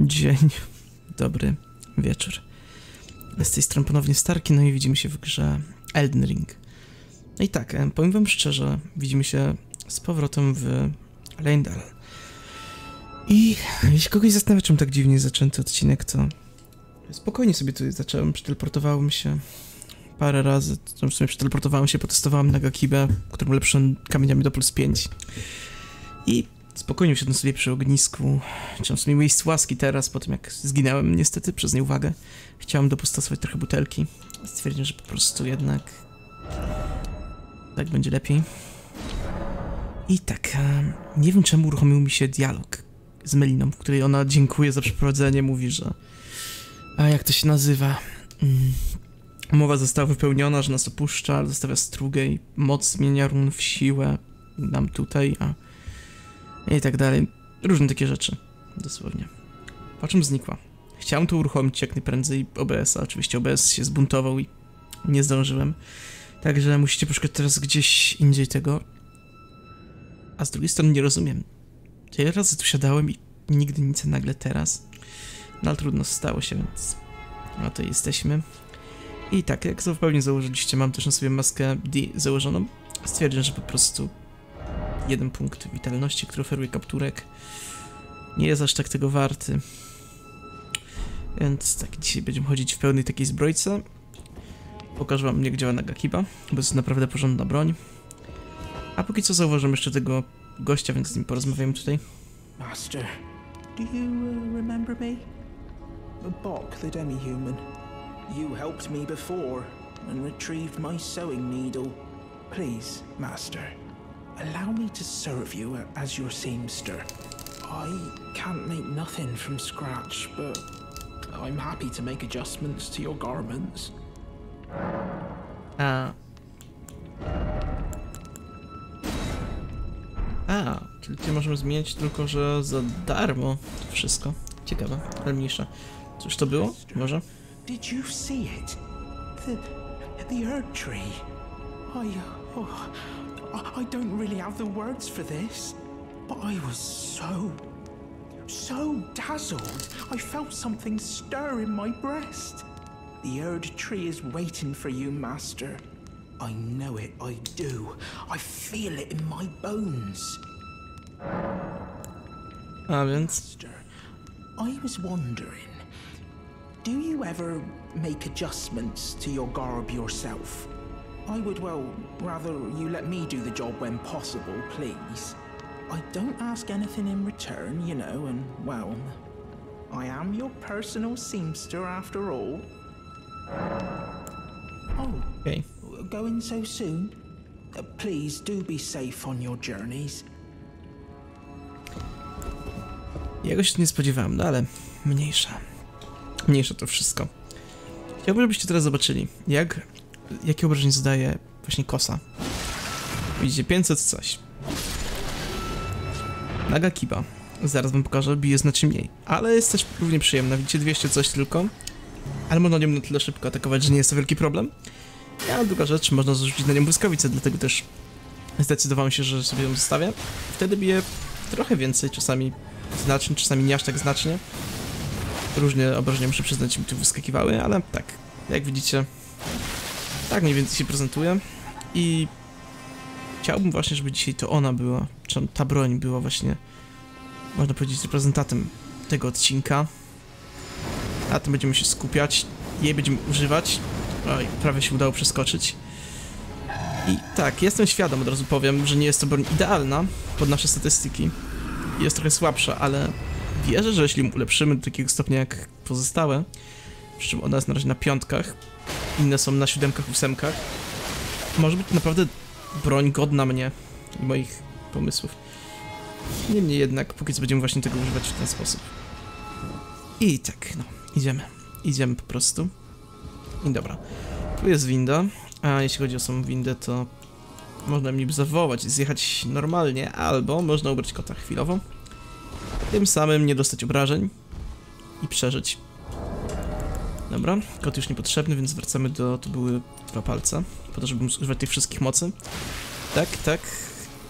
Dzień dobry, wieczór. Z tej strony ponownie Starki, no i widzimy się w grze Elden Ring. No i tak, em, powiem wam szczerze, widzimy się z powrotem w Leyndal. I jeśli kogoś zastanawia, czym tak dziwnie zaczęty odcinek, to spokojnie sobie tu zacząłem, przeteleportowałem się parę razy, to w sumie przeteleportowałem się, potestowałem Nagakibę, którym lepszym kamieniami do plus 5. I spokojnie usiadłem sobie przy ognisku, Trzymam sobie miejsc łaski teraz, po tym jak zginąłem niestety przez nieuwagę. Chciałem dopostosować trochę butelki. Stwierdziłem, że po prostu jednak tak będzie lepiej. I tak, nie wiem czemu uruchomił mi się dialog z Meliną, w której ona dziękuję za przeprowadzenie, mówi, że a jak to się nazywa? Mm. Umowa została wypełniona, że nas opuszcza, ale zostawia strugę i moc zmienia run w siłę nam tutaj, a i tak dalej. Różne takie rzeczy, dosłownie. Po czym znikła. Chciałem to uruchomić jak najprędzej OBS-a. Oczywiście OBS się zbuntował i nie zdążyłem. Także musicie poszukać teraz gdzieś indziej tego. A z drugiej strony nie rozumiem. Tyle razy tu siadałem i nigdy nic, nagle teraz. No ale trudno, stało się, więc no to jesteśmy. I tak, jak zupełnie założyliście, mam też na sobie maskę D założoną. Stwierdziłem, że po prostu jeden punkt witalności, który oferuje kapturek, nie jest aż tak tego warty. Więc tak, dzisiaj będziemy chodzić w pełnej takiej zbrojce. Pokażę wam, jak działa Nagakiba, bo jest naprawdę porządna broń. A póki co zauważyłem jeszcze tego gościa, więc z nim porozmawiamy tutaj. Master, do you uh, remember me? Bok, the demi-human. You helped me before and retrieved my sewing needle. Please, Master, allow me to serve you as your seamster. I can't make nothing from scratch, but I'm happy to make adjustments to your garments. A. A, czyli tutaj możemy zmieniać tylko, że za darmo to wszystko. Ciekawe, ale mniejsza. Cóż to było? Może? Did you see it? The the Erd tree. I oh, I, I don't really have the words for this, but I was so so dazzled. I felt something stir in my breast. The Erd tree is waiting for you, Master. I know it, I do. I feel it in my bones. A. Master, I was wondering, do you ever make adjustments to your garb yourself? I would, well, rather you let me do the job when possible, please. I don't ask anything in return, you know, and, well, I am your personal seamster after all. Oh, Okej. going so soon? Uh, please do be safe on your journeys. Ja się nie spodziewałem, no ale mniejsza. Mniejsza to wszystko. Chciałbym, żebyście teraz zobaczyli, jak, jakie obrażenie zadaje właśnie kosa. Widzicie, 500 coś. Naga kiba. Zaraz wam pokażę, bije znacznie mniej. Ale jest też równie przyjemna. Widzicie, 200 coś tylko. Ale można nią na tyle szybko atakować, że nie jest to wielki problem. A druga rzecz, można zarzucić na nią błyskawicę, dlatego też zdecydowałem się, że sobie ją zostawię. Wtedy bije trochę więcej, czasami znacznie, czasami nie aż tak znacznie. Różnie obrażenia, muszę przyznać, mi tu wyskakiwały, ale tak, jak widzicie, tak mniej więcej się prezentuje. I chciałbym właśnie, żeby dzisiaj to ona była, czy ta broń była właśnie, można powiedzieć, reprezentantem tego odcinka. Na tym będziemy się skupiać, jej będziemy używać. Oj, prawie się udało przeskoczyć. I tak, jestem świadom, od razu powiem, że nie jest to broń idealna pod nasze statystyki. Jest trochę słabsza, ale wierzę, że jeśli ulepszymy do takiego stopnia jak pozostałe, przy czym ona jest na razie na piątkach, inne są na siódemkach, ósemkach, może być naprawdę broń godna mnie i moich pomysłów. Niemniej jednak, póki co będziemy właśnie tego używać w ten sposób. I tak, no, idziemy. Idziemy po prostu. I dobra. Tu jest winda, a jeśli chodzi o samą windę, to można mnie zawołać i zjechać normalnie, albo można ubrać kota chwilowo. Tym samym nie dostać obrażeń i przeżyć. Dobra, kot już niepotrzebny, więc wracamy do... to były dwa palce, po to, żeby używać tych wszystkich mocy. Tak, tak.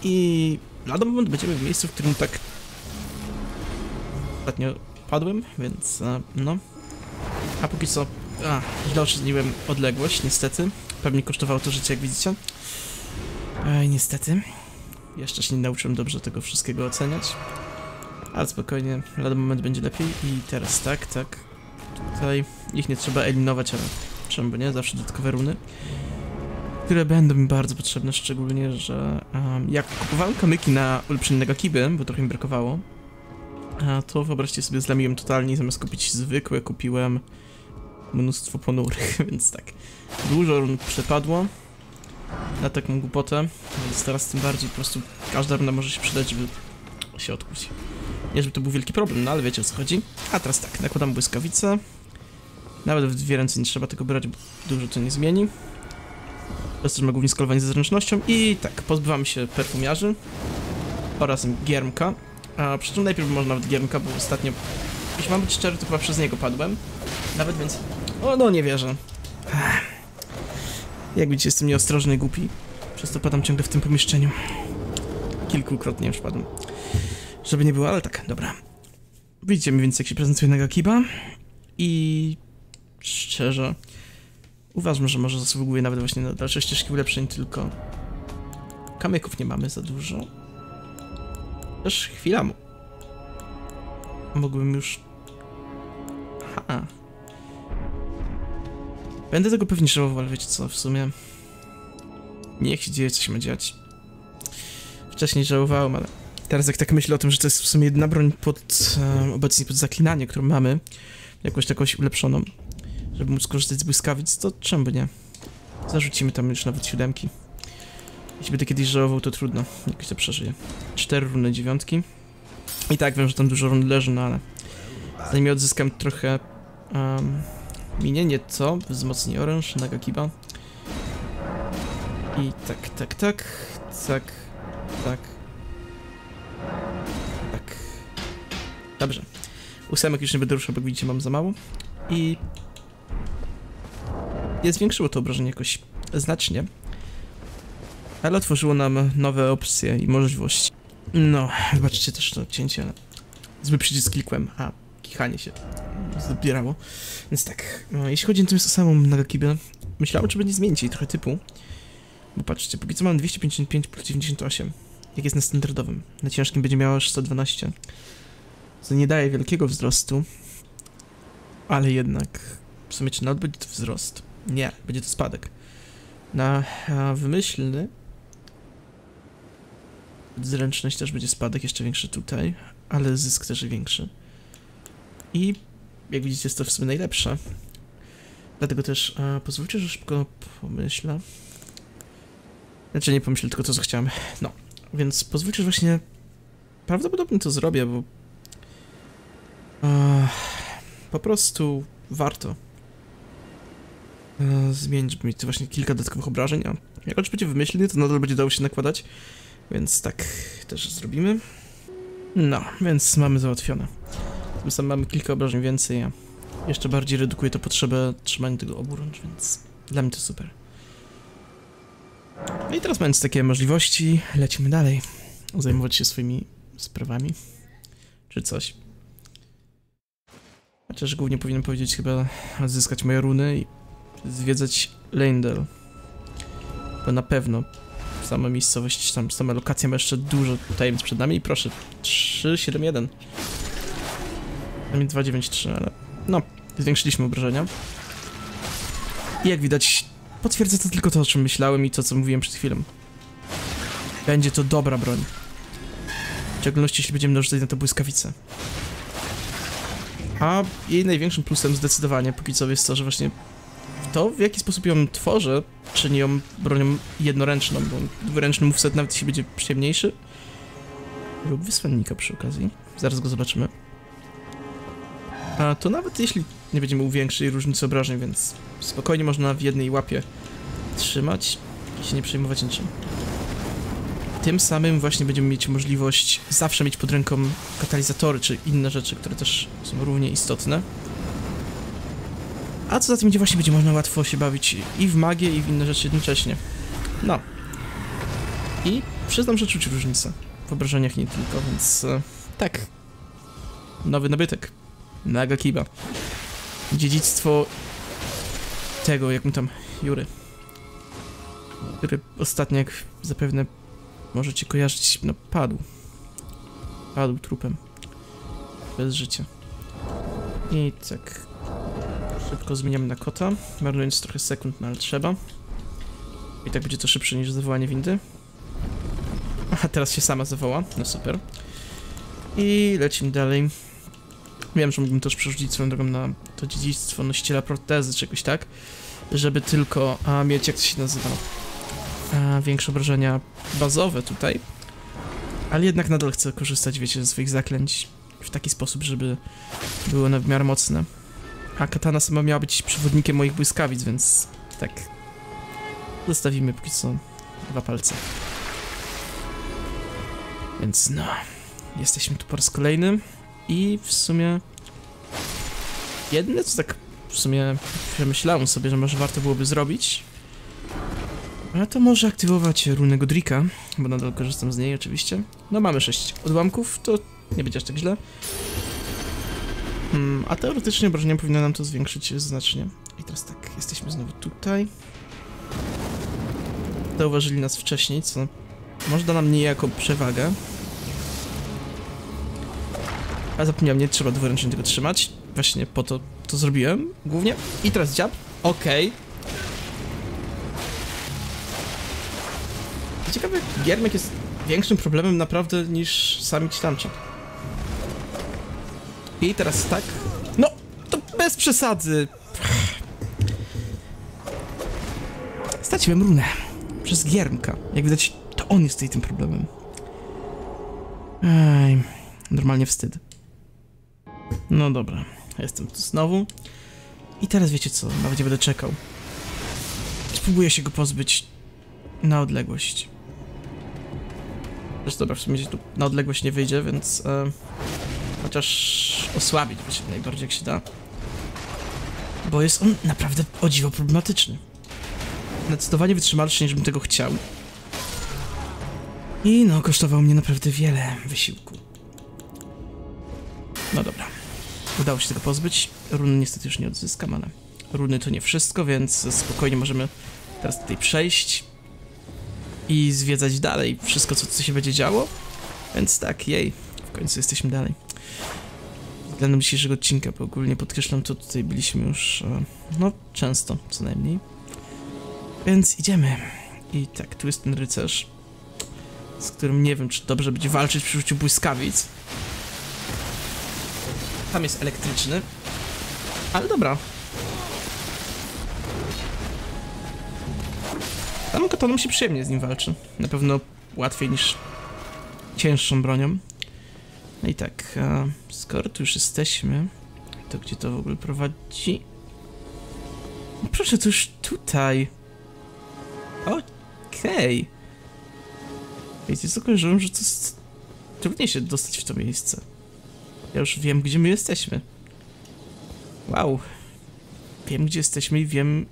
I lada moment będziemy w miejscu, w którym tak ostatnio padłem, więc e, no. A póki co, a, źle oceniłem odległość, niestety. Pewnie kosztowało to życie, jak widzicie. Ej, niestety. Jeszcze się nie nauczyłem dobrze tego wszystkiego oceniać. Ale spokojnie, lada moment będzie lepiej. I teraz tak, tak. Tutaj ich nie trzeba eliminować, ale czemu nie? Zawsze dodatkowe runy. Które będą mi bardzo potrzebne, szczególnie, że um, jak kupowałem kamyki na ulepszenie Negakiby, bo trochę mi brakowało, to wyobraźcie sobie, zlamiłem totalnie, zamiast kupić zwykłe, kupiłem mnóstwo ponurych, więc tak. Dużo run przepadło na taką głupotę, więc teraz tym bardziej po prostu każda runa może się przydać, żeby się odkuć. Nie, żeby to był wielki problem, no ale wiecie o co chodzi. A teraz tak, nakładam błyskawice. Nawet w dwie ręce nie trzeba tego brać, bo dużo to nie zmieni. Ma głównie skalowanie ze zręcznością. I tak, pozbywamy się perfumiarzy oraz giermka. A przy czym najpierw można nawet giermka, bo ostatnio, jeśli mam być szczery, to chyba przez niego padłem. Nawet więc... O, no nie wierzę. Jak widzicie, jestem nieostrożny i głupi. Przez to padam ciągle w tym pomieszczeniu. Kilkukrotnie już padłem. Żeby nie było, ale tak, dobra. Widzicie mniej więcej jak się prezentuje Nagakiba. I... Szczerze... Uważam, że może zasługuje nawet właśnie na dalsze ścieżki ulepszeń, tylko... Kamyków nie mamy za dużo. Też chwila mu. Już... Ha. Będę tego pewnie żałował, ale wiecie co, w sumie... Niech się dzieje, co się ma dziać. Wcześniej żałowałem, ale... Teraz jak tak myślę o tym, że to jest w sumie jedna broń pod... E, obecnie pod zaklinanie, którą mamy. Jakoś takoś ulepszoną. Żeby móc skorzystać z błyskawic, to czemu nie? Zarzucimy tam już nawet siódemki. Jeśli będę kiedyś żałował, to trudno. Jakoś to przeżyję. Cztery runy dziewiątki. I tak wiem, że tam dużo run leży, no ale... Zanim odzyskam trochę... Um, minie nieco, wzmocni oręż, Nagakiba. I tak, tak, tak, tak, tak, tak. Dobrze. Ósemek już nie będę ruszał, bo widzicie mam za mało. I... Nie zwiększyło to obrażenie jakoś znacznie. Ale otworzyło nam nowe opcje i możliwości. No, zobaczcie też to cięcie. Zły przycisk klikłem, a kichanie się zbierało. Więc tak, no, jeśli chodzi natomiast o samą Nagakibę, myślałem, czy będzie zmienić jej trochę typu. Bo patrzcie, póki co mam 255 plus 98, jak jest na standardowym. Na ciężkim będzie miała 112. Co nie daje wielkiego wzrostu, ale jednak w sumie czy nawet będzie to wzrost? Nie, będzie to spadek. Na wymyślny zręczność też będzie spadek, jeszcze większy tutaj, ale zysk też większy. I jak widzicie jest to w sumie najlepsze. Dlatego też a, pozwólcie, że szybko pomyślę. Znaczy nie pomyślę, tylko to co chciałem. No, więc pozwólcie, że właśnie prawdopodobnie to zrobię, bo po prostu warto e, zmienić, to właśnie kilka dodatkowych obrażeń, a jak już będzie wymyślny, to nadal będzie dało się nakładać, więc tak też zrobimy. No, więc mamy załatwione. Tym samym mamy kilka obrażeń więcej, a jeszcze bardziej redukuje to potrzebę trzymania tego oburącz, więc dla mnie to super. No i teraz mając takie możliwości, lecimy dalej. Zajmować się swoimi sprawami, czy coś. Chociaż głównie powinienem powiedzieć chyba zyskać moje runy i zwiedzać Leyndell. Bo na pewno sama miejscowość, tam sama lokacja ma jeszcze dużo tajemnic przed nami i proszę, 371. Przynajmniej 293, ale no, zwiększyliśmy obrażenia. I jak widać, potwierdza to tylko to, o czym myślałem i to, co mówiłem przed chwilą. Będzie to dobra broń. W szczególności, jeśli będziemy narzucać na to błyskawice. A jej największym plusem zdecydowanie póki co jest to, że właśnie to, w jaki sposób ją tworzę, czyni ją bronią jednoręczną, bo dwuręczny moveset nawet jeśli będzie przyjemniejszy. Lub wysłannika przy okazji. Zaraz go zobaczymy. A to nawet jeśli nie będziemy miał większej różnicy obrażeń, więc spokojnie można w jednej łapie trzymać i się nie przejmować niczym. Tym samym właśnie będziemy mieć możliwość zawsze mieć pod ręką katalizatory czy inne rzeczy, które też są równie istotne. A co za tym idzie, właśnie będzie można łatwo się bawić i w magię, i w inne rzeczy jednocześnie. No. I przyznam, że czuć różnicę w obrażeniach nie tylko, więc e, tak. Nowy nabytek. Nagakiba. Dziedzictwo tego, jak mu tam, Jury. Który ostatnio, jak zapewne możecie kojarzyć, no padł. Padł trupem. Bez życia. I tak. Szybko zmieniamy na kota, marnując trochę sekund, no ale trzeba. I tak będzie to szybsze niż zawołanie windy. A teraz się sama zawoła, no super. I lecimy dalej. Wiem, że mógłbym też przerzucić swoją drogą na to dziedzictwo nosiciela protezy, czegoś tak, żeby tylko a, mieć, jak to się nazywa, większe obrażenia bazowe tutaj. Ale jednak nadal chcę korzystać, wiecie, ze swoich zaklęć w taki sposób, żeby były one w miarę mocne. A katana sama miała być przewodnikiem moich błyskawic, więc tak. Zostawimy póki co dwa palce. Więc no, jesteśmy tu po raz kolejny i w sumie jedyne co tak w sumie przemyślałem sobie, że może warto byłoby zrobić, a to może aktywować runę Godrika, bo nadal korzystam z niej oczywiście. No mamy 6 odłamków, to nie będzie aż tak źle. Hmm, a teoretycznie obrażenia powinno nam to zwiększyć znacznie. I teraz tak, jesteśmy znowu tutaj. Zauważyli nas wcześniej, co może da nam niejako przewagę. A zapomniałem, nie trzeba dwuręcznie tego trzymać. Właśnie po to to zrobiłem, głównie. I teraz dziab. Okej. Okay. Ciekawe, Giermek jest większym problemem naprawdę niż sami ci tamci. I teraz tak. No, to bez przesady. Straciłem runę. Przez Giermka. Jak widać, to on jest tutaj tym problemem. Ej, normalnie wstyd. No dobra, jestem tu znowu. I teraz wiecie co, nawet nie będę czekał. Spróbuję się go pozbyć na odległość. Zresztą dobra, w sumie tu na odległość nie wyjdzie, więc... E, chociaż osłabić się najbardziej jak się da. Bo jest on naprawdę o dziwo problematyczny. Zdecydowanie wytrzymalszy niż bym tego chciał. I no, kosztował mnie naprawdę wiele wysiłku. No dobra. Udało się tego pozbyć. Runy niestety już nie odzyskam, ale runy to nie wszystko, więc spokojnie możemy teraz tutaj przejść i zwiedzać dalej wszystko, co, co się będzie działo. Więc tak, jej, w końcu jesteśmy dalej. Względem dzisiejszego odcinka, bo ogólnie podkreślam, to tutaj byliśmy już, e, no, często, co najmniej. Więc idziemy. I tak, tu jest ten rycerz, z którym nie wiem, czy dobrze będzie walczyć przy użyciu błyskawic. Tam jest elektryczny. Ale dobra. Tam katonom się przyjemnie z nim walczy. Na pewno łatwiej niż cięższą bronią. No i tak, a skoro tu już jesteśmy, to gdzie to w ogóle prowadzi? No proszę, to już tutaj. Okej. Okay. Wiecie co, kojarzyłem, że to jest trudniej się dostać w to miejsce. Ja już wiem, gdzie my jesteśmy. Wow. Wiem, gdzie jesteśmy i wiem,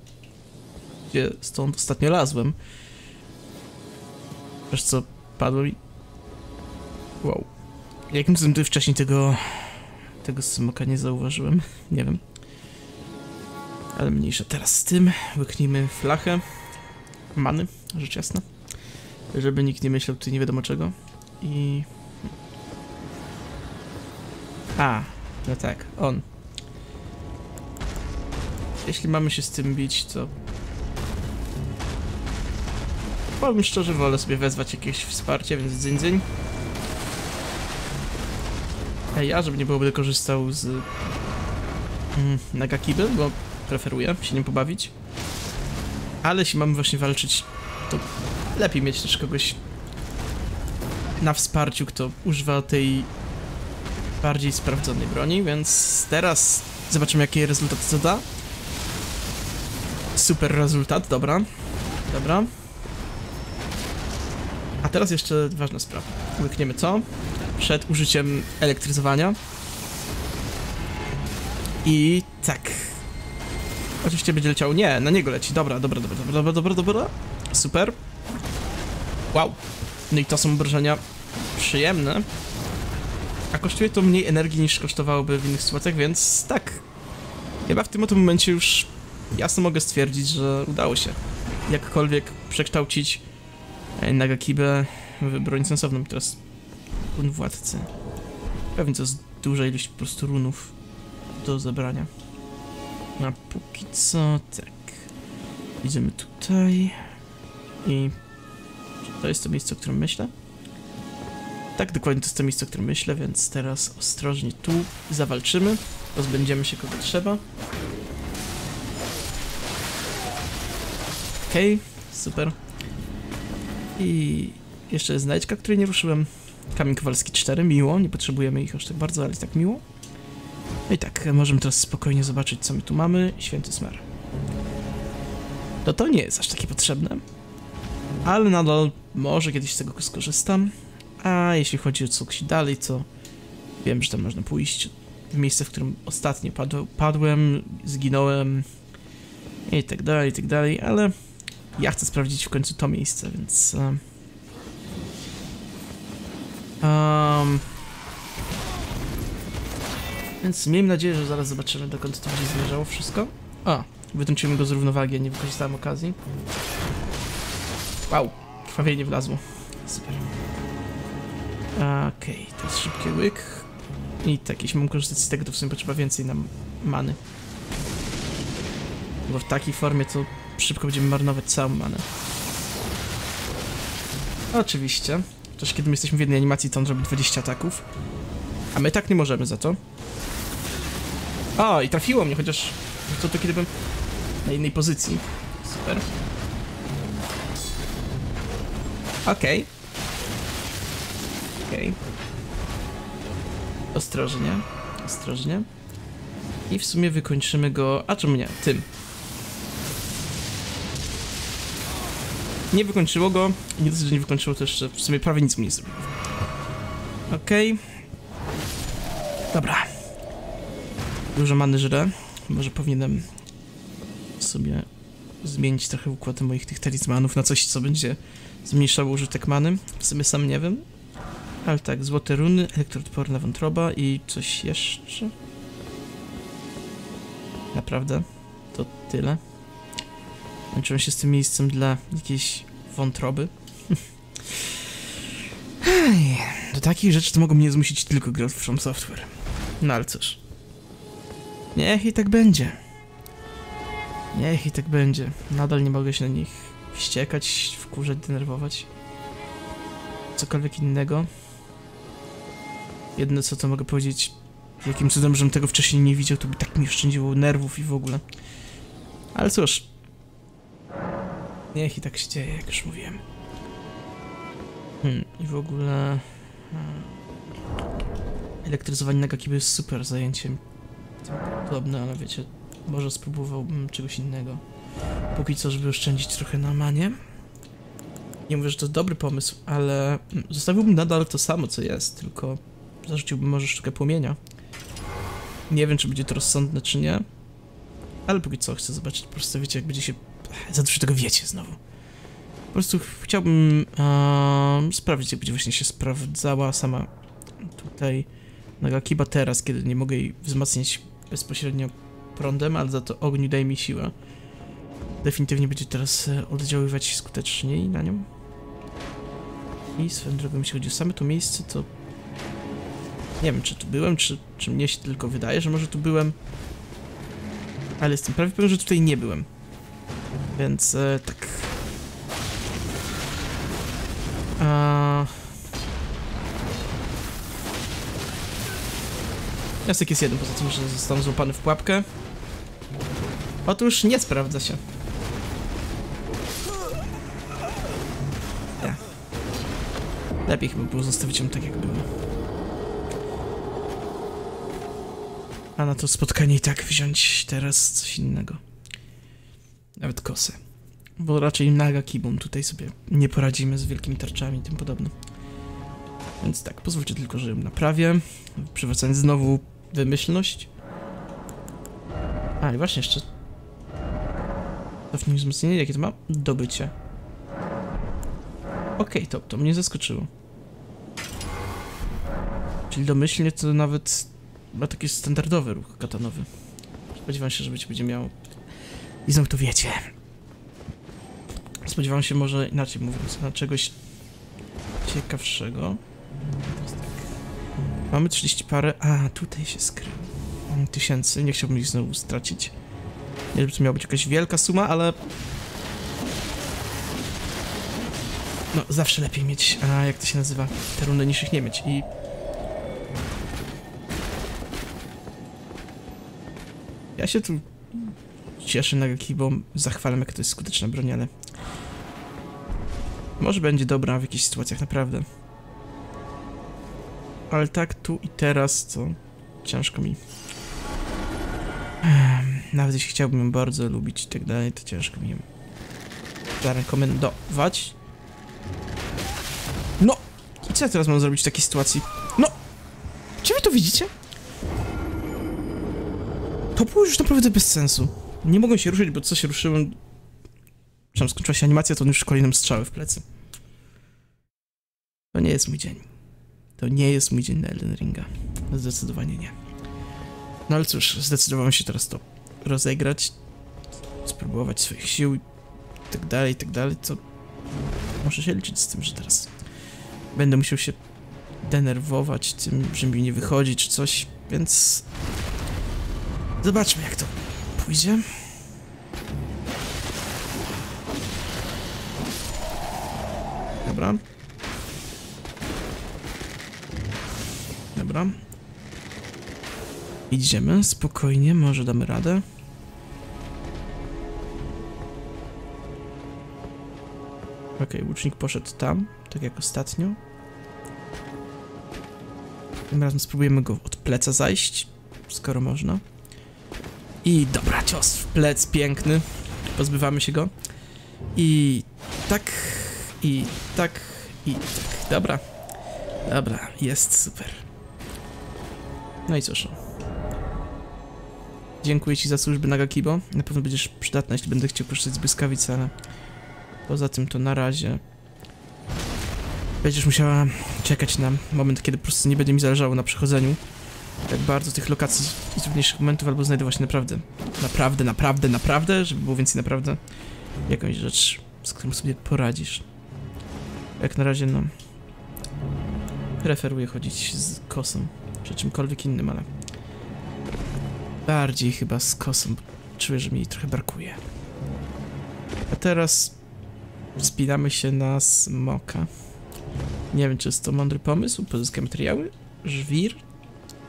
gdzie stąd ostatnio lazłem. Wiesz co, padło mi... Wow. Jakim cudem tu wcześniej tego... tego smoka nie zauważyłem? Nie wiem. Ale mniejsza teraz z tym. Łyknijmy flachę. Many, rzecz jasna. Żeby nikt nie myślał tutaj nie wiadomo czego. I a, no tak, on. Jeśli mamy się z tym bić, to... Powiem szczerze, wolę sobie wezwać jakieś wsparcie, więc dzyń dzyń. A ja, żeby nie było, korzystał z... Mm, Nagakiby, bo preferuję się nim pobawić. Ale jeśli mamy właśnie walczyć, to lepiej mieć też kogoś na wsparciu, kto używa tej bardziej sprawdzonej broni, więc teraz zobaczymy jaki rezultat to da. Super rezultat, dobra. Dobra. Teraz jeszcze ważna sprawa. Łykniemy to przed użyciem elektryzowania. I tak. Oczywiście będzie leciał. Nie, na niego leci. Dobra, dobra, dobra, dobra, dobra, dobra, dobra. Super. Wow. No i to są obrażenia przyjemne. A kosztuje to mniej energii niż kosztowałoby w innych sytuacjach, więc tak. Chyba w tym oto momencie już jasno mogę stwierdzić, że udało się jakkolwiek przekształcić Nagakibę w broń sensowną. Teraz run władcy. Pewnie to jest duża ilość po prostu runów do zebrania. A póki co tak. Idziemy tutaj. I to jest to miejsce, o którym myślę? Tak, dokładnie to jest to miejsce, o którym myślę, więc teraz ostrożnie tu zawalczymy. Pozbędziemy się kogo trzeba. Okej, okay, super. I jeszcze znajdźka, której nie ruszyłem. Kamień Kowalski 4, miło, nie potrzebujemy ich aż tak bardzo, ale tak miło. No i tak, możemy teraz spokojnie zobaczyć, co my tu mamy. Święty Smer. No to nie jest aż takie potrzebne, ale nadal może kiedyś z tego skorzystam. A jeśli chodzi o coś dalej, to wiem, że tam można pójść w miejsce, w którym ostatnio padł, padłem, zginąłem i tak dalej, i tak dalej, ale ja chcę sprawdzić w końcu to miejsce, więc... Um, więc miejmy nadzieję, że zaraz zobaczymy, dokąd to będzie zmierzało wszystko. A, wytrąciłem go z równowagi, nie wykorzystałem okazji. Wow, krwawienie nie wlazło. Super. Okej, okay, to jest szybki łyk. I tak, jeśli mam korzystać z tego, to w sumie potrzeba więcej nam many. Bo w takiej formie to szybko będziemy marnować całą manę. Oczywiście. Chociaż kiedy my jesteśmy w jednej animacji, to on robi 20 ataków. A my tak nie możemy za to. O, i trafiło mnie, chociaż to to kiedy bym na innej pozycji. Super. Okej. Okay. Okej. Okay. Ostrożnie. Ostrożnie. I w sumie wykończymy go... A czemu nie? Tym. Nie wykończyło go. Nie dosyć, że nie wykończyło, to jeszcze w sumie prawie nic mu nie zrobiło. Okej. Okay. Dobra. Dużo many żre. Może powinienem sobie zmienić trochę układ moich tych talizmanów na coś, co będzie zmniejszało użytek many. W sumie sam nie wiem. Ale tak, złote runy, elektroodporna wątroba i coś jeszcze. Naprawdę? To tyle. Męczyłem się z tym miejscem dla jakiejś wątroby. Do takich rzeczy to mogą mnie zmusić tylko gry From Software. No ale cóż. Niech i tak będzie. Niech i tak będzie. Nadal nie mogę się na nich wściekać, wkurzać, denerwować. Cokolwiek innego. Jedne co to mogę powiedzieć, jakim cudem, żebym tego wcześniej nie widział, to by tak mi oszczędziło nerwów i w ogóle. Ale cóż. Niech i tak się dzieje, jak już mówiłem. Hmm, i w ogóle... Hmm, elektryzowanie Nagakiby jest super zajęciem. Podobne, ale wiecie, może spróbowałbym czegoś innego. Póki co, żeby oszczędzić trochę na manie. Nie mówię, że to dobry pomysł, ale zostawiłbym nadal to samo, co jest, tylko zarzuciłbym może sztukę płomienia. Nie wiem, czy będzie to rozsądne, czy nie. Ale póki co chcę zobaczyć, po prostu wiecie, jak będzie się... Za dużo tego wiecie znowu. Po prostu chciałbym um, sprawdzić, jak będzie właśnie się sprawdzała sama tutaj Nagakiba teraz, kiedy nie mogę jej wzmacniać bezpośrednio prądem, ale za to ogniu daje mi siłę. Definitywnie będzie teraz e, oddziaływać skuteczniej na nią. I swoją drogą, jeśli chodzi o same to miejsce, to... Nie wiem, czy tu byłem, czy, czy mnie się tylko wydaje, że może tu byłem. Ale jestem prawie pewien, że tutaj nie byłem. Więc e, tak. A... Wniosek jest jeden, poza tym, że zostałem złapany w pułapkę. Otóż nie sprawdza się. Ja. Lepiej chyba było zostawić ją tak, jak było. A na to spotkanie i tak wziąć teraz coś innego. Nawet kosę. Bo raczej naga kibum tutaj sobie nie poradzimy z wielkimi tarczami i tym podobne. Więc tak, pozwólcie tylko, że ją naprawię. Przywracając znowu wymyślność. A, i właśnie jeszcze... Cofnij wzmocnienie, jakie to ma? Dobycie. Okej, okay, to, to mnie zaskoczyło. Czyli domyślnie to nawet ma taki standardowy ruch katanowy. Spodziewam się, że być będzie miał... I znowu to wiecie. Spodziewam się może, inaczej mówiąc, na czegoś ciekawszego. Mamy 30 parę... A, tutaj się skrył. Mm, Tysięcy, nie chciałbym ich znowu stracić. Nie wiem, to miała być jakaś wielka suma, ale... No, zawsze lepiej mieć, a jak to się nazywa, te runy niż ich nie mieć i... Ja się tu cieszę na Gaki, bo zachwalam, jak to jest skuteczna broń, ale... Może będzie dobra w jakichś sytuacjach, naprawdę. Ale tak tu i teraz, to ciężko mi. Em, Nawet jeśli chciałbym ją bardzo lubić i tak dalej, to ciężko mi ją zarekomendować. No! I co ja teraz mam zrobić w takiej sytuacji? No! Czy wy to widzicie? To było już naprawdę bez sensu. Nie mogłem się ruszyć, bo co się ruszyłem... Przynajmniej skończyła się animacja, to już kolejnym strzały w plecy. To nie jest mój dzień. To nie jest mój dzień na Elden Ringa. Zdecydowanie nie. No ale cóż, zdecydowałem się teraz to rozegrać, spróbować swoich sił i tak dalej, i tak dalej, co muszę się liczyć z tym, że teraz będę musiał się denerwować tym, że mi nie wychodzi czy coś, więc zobaczmy jak to pójdzie. Dobra. Dobra. Idziemy, spokojnie, może damy radę. Okej, łucznik poszedł tam, tak jak ostatnio. Tym razem spróbujemy go od pleca zajść, skoro można. I dobra, cios w plec, piękny. Pozbywamy się go. I tak, i tak, i tak. Dobra. Dobra, jest super. No i cóż. Dziękuję ci za służbę na Gakibo. Na pewno będziesz przydatna, jeśli będę chciał korzystać z błyskawic, ale poza tym to na razie będziesz musiała czekać na moment, kiedy po prostu nie będzie mi zależało na przechodzeniu tak bardzo tych lokacji i trudniejszych momentów, albo znajdować się naprawdę, naprawdę, naprawdę, naprawdę, żeby było więcej naprawdę jakąś rzecz, z którą sobie poradzisz. Jak na razie, no, preferuję chodzić z kosą, czy czymkolwiek innym, ale bardziej chyba z kosą, czuję, że mi jej trochę brakuje. A teraz wspinamy się na smoka. Nie wiem, czy jest to mądry pomysł, pozyskam materiały, żwir,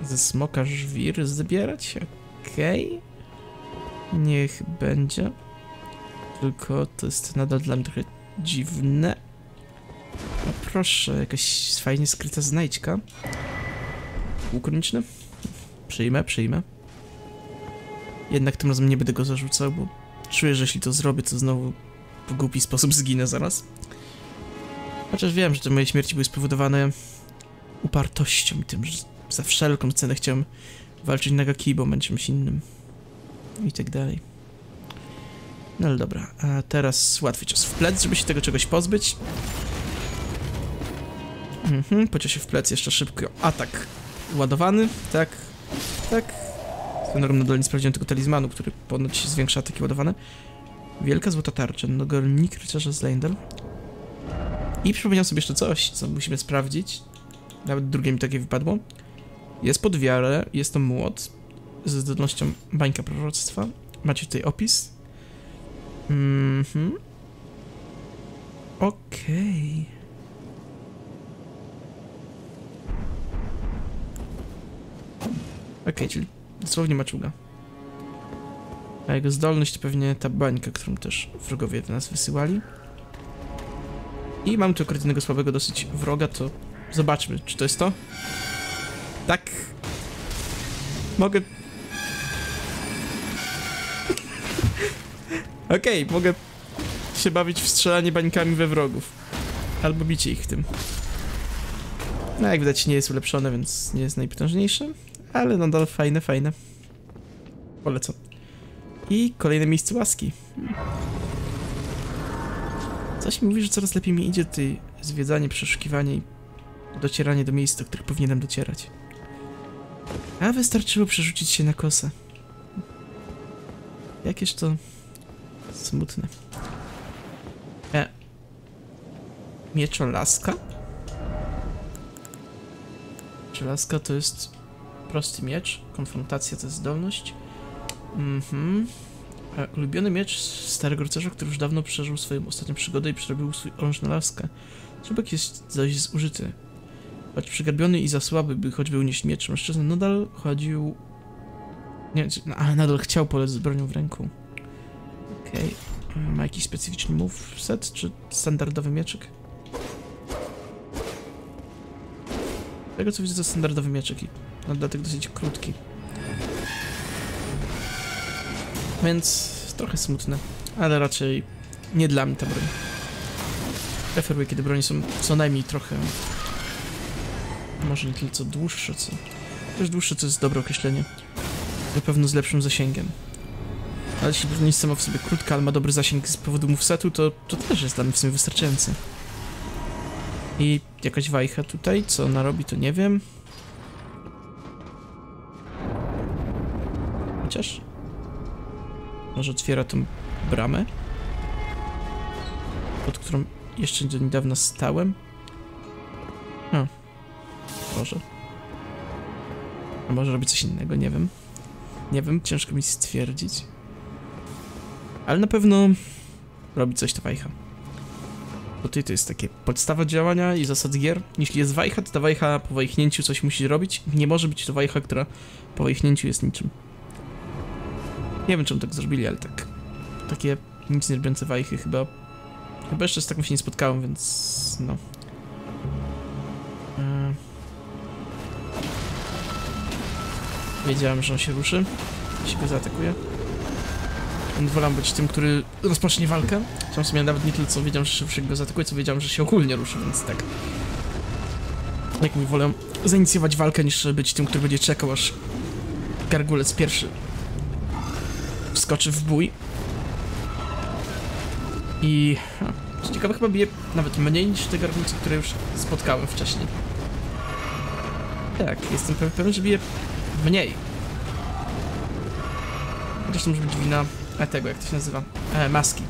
ze smoka żwir zbierać, okej. Niech będzie. Tylko to jest nadal dla mnie trochę dziwne. No proszę, jakaś fajnie skryta znajdźka. Łukoniczny? Przyjmę, przyjmę. Jednak tym razem nie będę go zarzucał, bo czuję, że jeśli to zrobię, to znowu w głupi sposób zginę zaraz. Chociaż wiem, że te moje śmierci były spowodowane upartością i tym, że za wszelką cenę chciałem walczyć na Gakibo, bądź czymś innym. I tak dalej. No ale dobra, a teraz łatwy cios w plec, żeby się tego czegoś pozbyć. Mhm, po ciosie w plec jeszcze szybko atak ładowany, tak, tak. Swoją drogą nadal nie sprawdziłem tego talizmanu, który ponoć zwiększa ataki ładowane. Wielka złota tarcza, nogolnik rycerza z Leindel. I przypomniałem sobie jeszcze coś, co musimy sprawdzić. Nawet drugie mi takie wypadło. Jest pod wiarę, jest to młot ze zdolnością bańka proroctwa. Macie tutaj opis. Mhm. Okej. Okej, czyli dosłownie maczuga. A jego zdolność pewnie ta bańka, którą też wrogowie do nas wysyłali. I mam tu jednego słabego dosyć wroga, to zobaczmy, czy to jest to? Mogę... Okej, okay, mogę się bawić w strzelanie bańkami we wrogów. Albo bicie ich tym. No jak widać nie jest ulepszone, więc nie jest najpotężniejsze. Ale nadal fajne, fajne. Polecam. I kolejne miejsce łaski. Coś mi mówi, że coraz lepiej mi idzie tutaj zwiedzanie, przeszukiwanie i docieranie do miejsc, do których powinienem docierać. A wystarczyło przerzucić się na kosę. Jakież to smutne. E. Mieczolaska? Mieczolaska to jest prosty miecz, konfrontacja to jest zdolność. Mhm. E, ulubiony miecz starego rycerza, który już dawno przeżył swoją ostatnią przygodę i przerobił swój oręż na laskę. Czubek jest dość zużyty. Choć przygarbiony i za słaby, by choćby unieść miecz, mężczyzna nadal chodził... Nie, czy- a nadal chciał polec z bronią w ręku. Okej. Okay. Ma jakiś specyficzny moveset, czy standardowy mieczyk? Tego co widzę to standardowy mieczyk i no, dlatego dosyć krótki. Więc trochę smutne, ale raczej nie dla mnie ta broń. Preferuję, kiedy broni są co najmniej trochę... Może nie tyle co dłuższe, co... Też dłuższe to jest dobre określenie. Na pewno z lepszym zasięgiem. Ale jeśli broń jest sama w sobie krótka, ale ma dobry zasięg z powodu movesetu, to, to też jest dla mnie w sumie wystarczające. I jakaś wajcha tutaj, co ona robi, to nie wiem. Chociaż... Może otwiera tą bramę? Pod którą jeszcze do niedawna stałem? A może robi coś innego, nie wiem. Nie wiem, ciężko mi stwierdzić. Ale na pewno robi coś ta wajcha. Tutaj to jest takie podstawa działania i zasad gier. Jeśli jest wajcha, to ta wajcha po wajchnięciu coś musi robić. Nie może być to wajcha, która po wajchnięciu jest niczym. Nie wiem, czemu tak zrobili, ale tak. Takie nic nie robiące wajchy chyba. Chyba jeszcze z taką się nie spotkałem, więc no. Wiedziałem, że on się ruszy, jeśli go zaatakuje. Wolałem być tym, który rozpocznie walkę. Chciałem sobie nawet nie tyle co wiedziałem, że jak go zaatakuje, co wiedziałem, że się ogólnie ruszy, więc tak. Jak mi wolę zainicjować walkę, niż być tym, który będzie czekał, aż gargulec pierwszy wskoczy w bój. I... a, Co ciekawe, chyba bije nawet mniej niż te gargulce, które już spotkałem wcześniej. Tak, jestem pe- pewien, że bije mniej. To może być wina e, tego, jak to się nazywa, e, maski.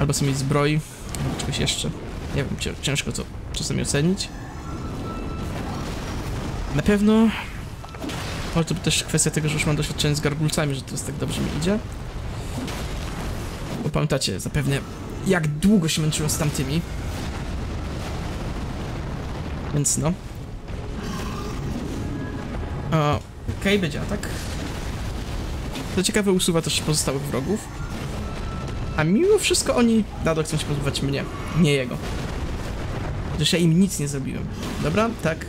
Albo samej zbroi, albo czegoś jeszcze. Nie wiem, cię- ciężko to czasami ocenić. Na pewno może to też kwestia tego, że już mam doświadczenie z gargulcami, że jest tak dobrze mi idzie. Bo pamiętacie zapewne, jak długo się męczyłem z tamtymi. Więc no. Okej, będzie atak. Co ciekawe, usuwa też pozostałych wrogów. A mimo wszystko oni nadal chcą się pozbywać mnie, nie jego. Chociaż ja im nic nie zrobiłem. Dobra, tak.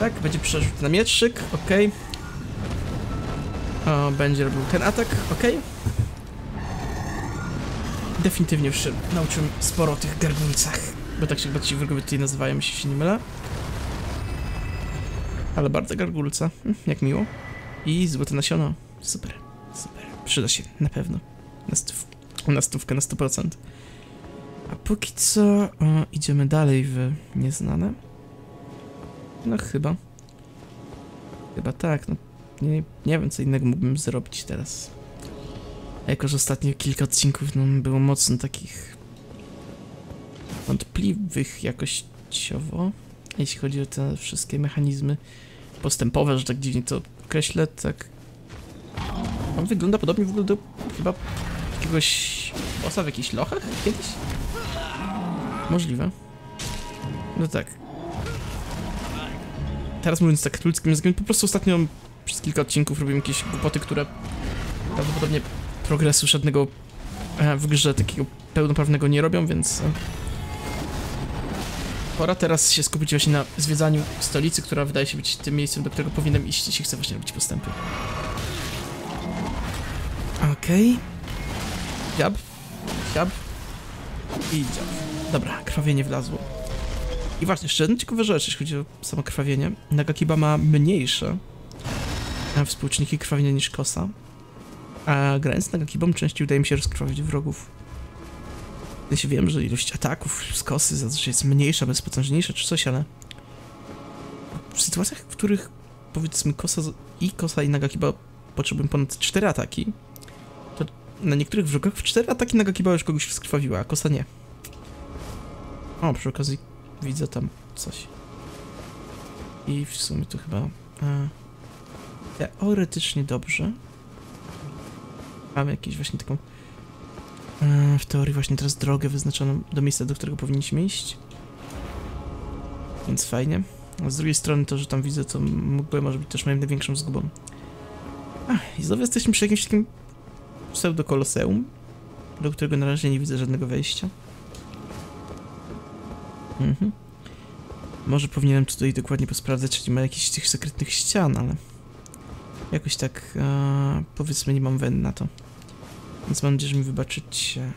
Tak, będzie przerzut na mietrzyk, okej. O, będzie robił ten atak, ok. Definitywnie już nauczyłem sporo o tych gargulcach, bo tak się chyba ci wrogowie tutaj nazywają, jeśli się nie mylę. Ale bardzo gargulca, jak miło. I złote nasiono, super, super, przyda się, na pewno. Na, stów, na stówkę, na 100%. A póki co o, idziemy dalej w nieznane. No chyba. Chyba tak, no nie, nie wiem, co innego mógłbym zrobić teraz. A jako, że ostatnio kilka odcinków no, było mocno takich wątpliwych jakościowo, jeśli chodzi o te wszystkie mechanizmy postępowe, że tak dziwnie to określę, tak... On wygląda podobnie w ogóle do chyba jakiegoś bossa w jakichś lochach kiedyś? Możliwe. No tak. Teraz mówiąc tak ludzkim językiem, po prostu ostatnio przez kilka odcinków robiłem jakieś głupoty, które prawdopodobnie progresu żadnego e, w grze takiego pełnoprawnego nie robią, więc e, pora teraz się skupić właśnie na zwiedzaniu stolicy, która wydaje się być tym miejscem, do którego powinienem iść, jeśli chcę właśnie robić postępy. Okej. Okay. Dziab. Dziab. I dziab. Dobra, krwawienie wlazło. I właśnie, jeszcze jedna ciekawa rzecz, jeśli chodzi o samo krwawienie. Nagakiba ma mniejsze współczynniki krwawienia niż kosa. A grając Nagakibą częściej udaje mi się rozkrwawić wrogów. Się wiem, że ilość ataków z kosy zazwyczaj jest mniejsza, bezpotężniejsza czy coś, ale w sytuacjach, w których powiedzmy Kosa i Kosa i Nagakiba potrzebują ponad 4 ataki, to na niektórych wrogach w 4 ataki Nagakiba już kogoś skrwawiła, a Kosa nie. O, przy okazji widzę tam coś. I w sumie to chyba e, teoretycznie dobrze. Mamy jakieś właśnie taką w teorii właśnie teraz drogę wyznaczoną do miejsca, do którego powinniśmy iść. Więc fajnie. A z drugiej strony to, że tam widzę, to mógłby może być też moją największą zgubą. Ach, i znowu jesteśmy przy jakimś takim pseudo-koloseum, do którego na razie nie widzę żadnego wejścia. Mhm. Może powinienem tutaj dokładnie posprawdzać, czy nie ma jakichś tych sekretnych ścian, ale jakoś tak e, powiedzmy nie mam wen na to. Więc mam nadzieję, że mi wybaczycie.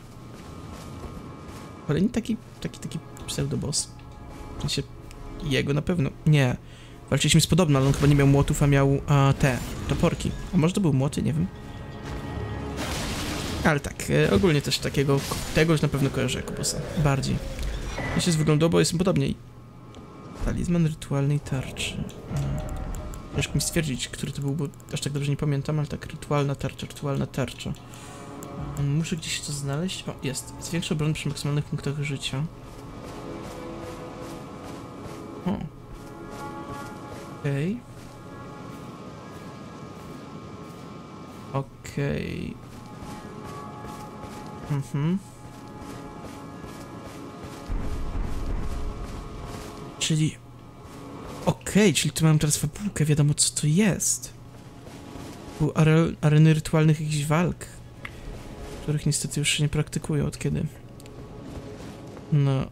Nie taki, taki, taki pseudo-boss. W sensie jego na pewno. Nie. Walczyliśmy z podobno, ale on chyba nie miał młotów, a miał a, te toporki. A może to był młoty, nie wiem. Ale tak, e, ogólnie też takiego, tego już na pewno kojarzę jako bossa. Bardziej. Jeśli jest wyglądowo, jestem podobniej. Talizman rytualnej tarczy. Mm. Ciężko mi stwierdzić, który to był, bo aż tak dobrze nie pamiętam, ale tak, rytualna tarcza, rytualna tarcza. Muszę gdzieś to znaleźć. O, jest. Zwiększa obronę przy maksymalnych punktach życia. O. Okej. Okej. Mhm. Czyli... Okej, czyli tu mam teraz fabułkę, wiadomo co to jest. Był are, areny rytualnych jakichś walk, których niestety już się nie praktykują od kiedy? No,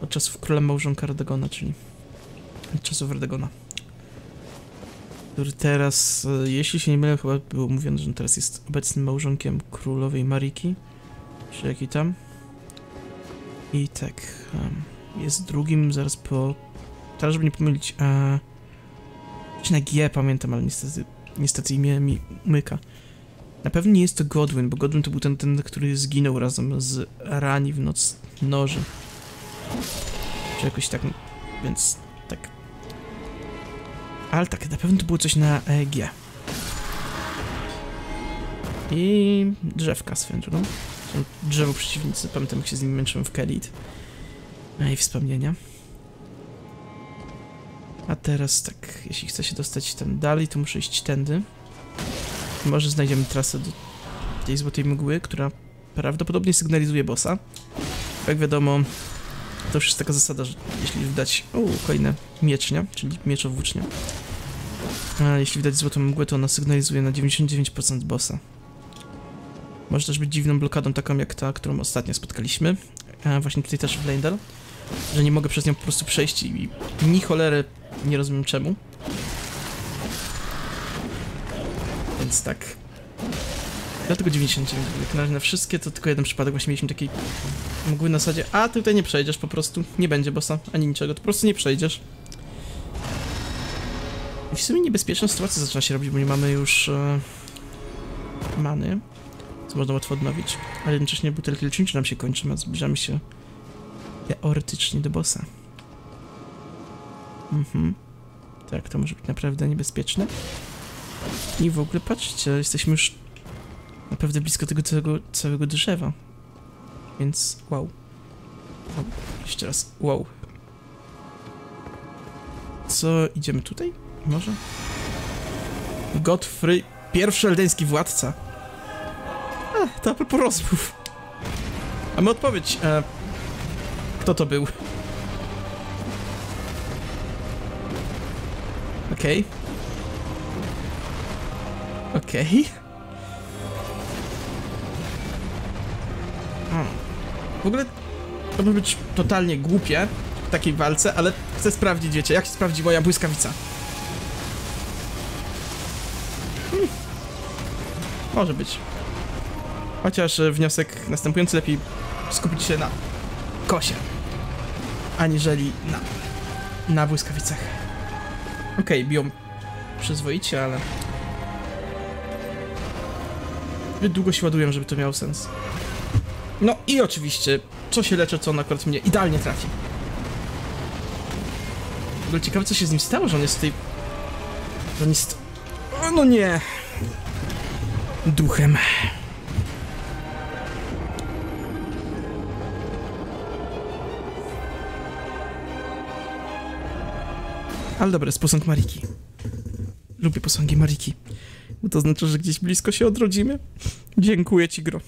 od czasów króla małżonka Radagona, czyli od czasów Radagona. Który teraz, e, jeśli się nie mylę, chyba było mówione, że teraz jest obecnym małżonkiem królowej Mariki, czy jaki tam. I tak, jest drugim zaraz po... Teraz, żeby nie pomylić, a... Czy na G pamiętam, ale niestety, niestety imię mi umyka. Na pewno nie jest to Godwin, bo Godwin to był ten, ten który zginął razem z Rani w noc noży. Czy jakoś tak, więc tak. Ale tak, na pewno to było coś na e, G. I drzewka swoją drogą. Są drzewo przeciwnicy, pamiętam jak się z nimi męczyłem w Kelit. No i wspomnienia. A teraz tak, jeśli chcę się dostać tam dalej, to muszę iść tędy. Może znajdziemy trasę do tej złotej mgły, która prawdopodobnie sygnalizuje bossa. Jak wiadomo, to już jest taka zasada, że jeśli widać... O, kolejne miecznia, czyli mieczowłócznia. A jeśli widać złotą mgłę, to ona sygnalizuje na 99% bossa. Może też być dziwną blokadą taką jak ta, którą ostatnio spotkaliśmy. A właśnie tutaj też w Leyndal. Że nie mogę przez nią po prostu przejść i, i ni cholery nie rozumiem czemu. Więc tak. Dlatego 99. Jak na na wszystkie to tylko jeden przypadek. Właśnie mieliśmy taki mgły na zasadzie, a tutaj nie przejdziesz po prostu. Nie będzie bossa, ani niczego. To po prostu nie przejdziesz. I w sumie niebezpieczna sytuacja zaczyna się robić, bo nie mamy już e, many, co można łatwo odnowić. Ale jednocześnie butelki lecznicze nam się kończą, a zbliżamy się teoretycznie do bossa. Mhm. Tak, to może być naprawdę niebezpieczne. I w ogóle patrzcie, jesteśmy już naprawdę blisko tego całego, całego drzewa. Więc wow. O, jeszcze raz, wow. Co, idziemy tutaj? Może? Godfrey, pierwszy eldeński władca. A, to propos rozmów. Mamy odpowiedź. E, kto to był? Okej. Okej. Hmm. W ogóle to może być totalnie głupie w takiej walce, ale chcę sprawdzić, wiecie, jak się sprawdzi moja błyskawica. Hmm. Może być. Chociaż wniosek następujący lepiej skupić się na kosie, aniżeli na, na błyskawicach. Okej, biją przyzwoicie, ale... Zbyt długo się ładują, żeby to miało sens. No i oczywiście, co się leczę, co on akurat mnie idealnie trafi. ogóle ciekawe, co się z nim stało, że on jest tutaj... Że on jest... O, no nie! Duchem. Ale dobra, jest posąg Mariki. Lubię posągi Mariki. Bo to znaczy, że gdzieś blisko się odrodzimy. Dziękuję ci, Gro.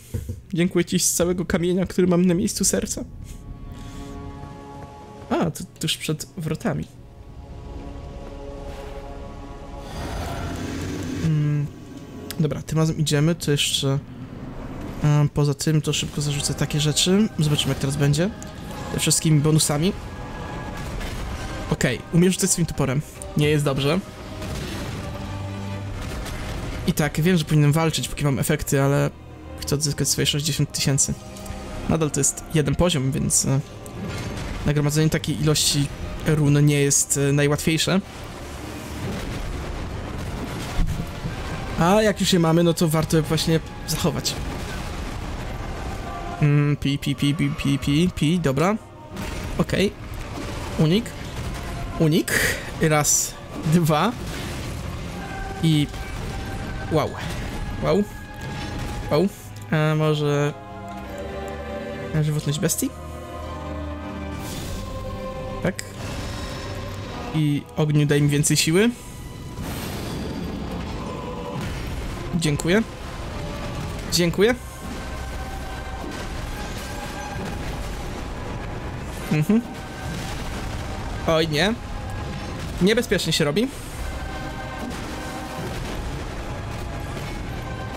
Dziękuję ci z całego kamienia, który mam na miejscu serca. A, tuż przed wrotami. Mm, dobra, tym razem idziemy, to jeszcze... A, poza tym to szybko zarzucę takie rzeczy. Zobaczymy jak teraz będzie. Ze wszystkimi bonusami. Okej, okay, umiem rzucać swoim toporem. Nie jest dobrze. I tak, wiem, że powinienem walczyć, póki mam efekty, ale chcę odzyskać swoje 60 tysięcy. Nadal to jest jeden poziom, więc e, nagromadzenie takiej ilości run nie jest e, najłatwiejsze. A jak już je mamy, no to warto je właśnie zachować. Mm, pi, pi, pi, pi, pi, pi, pi, dobra. Okej. Okay. Unik. Unik. Raz, dwa. I Wow. Wow. Wow. A może... Żywotność bestii? Tak. I ogniu daj mi więcej siły. Dziękuję. Dziękuję. Mhm. Oj, nie. Niebezpiecznie się robi.